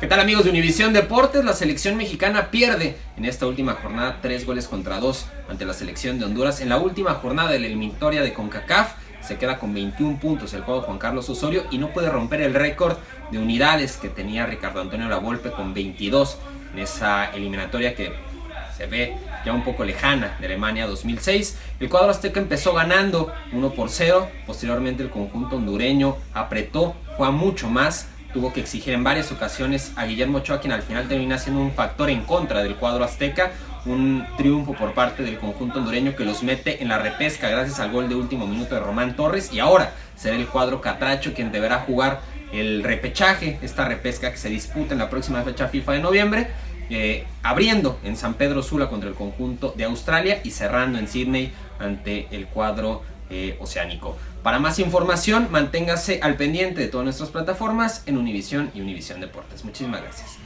¿Qué tal amigos de Univisión Deportes? La selección mexicana pierde en esta última jornada tres goles contra dos ante la selección de Honduras. En la última jornada de la eliminatoria de CONCACAF se queda con 21 puntos el juego Juan Carlos Osorio y no puede romper el récord de unidades que tenía Ricardo Antonio Lavolpe con 22 en esa eliminatoria que se ve ya un poco lejana de Alemania 2006. El cuadro azteca empezó ganando 1 por 0, posteriormente el conjunto hondureño apretó, fue mucho más tuvo que exigir en varias ocasiones a Guillermo Ochoa, quien al final termina siendo un factor en contra del cuadro azteca. Un triunfo por parte del conjunto hondureño que los mete en la repesca gracias al gol de último minuto de Román Torres. Y ahora será el cuadro Catracho quien deberá jugar el repechaje, esta repesca que se disputa en la próxima fecha FIFA de noviembre. Eh, abriendo en San Pedro Sula contra el conjunto de Australia y cerrando en Sydney ante el cuadro eh, oceánico. Para más información, manténgase al pendiente de todas nuestras plataformas en Univision y Univision Deportes. Muchísimas gracias.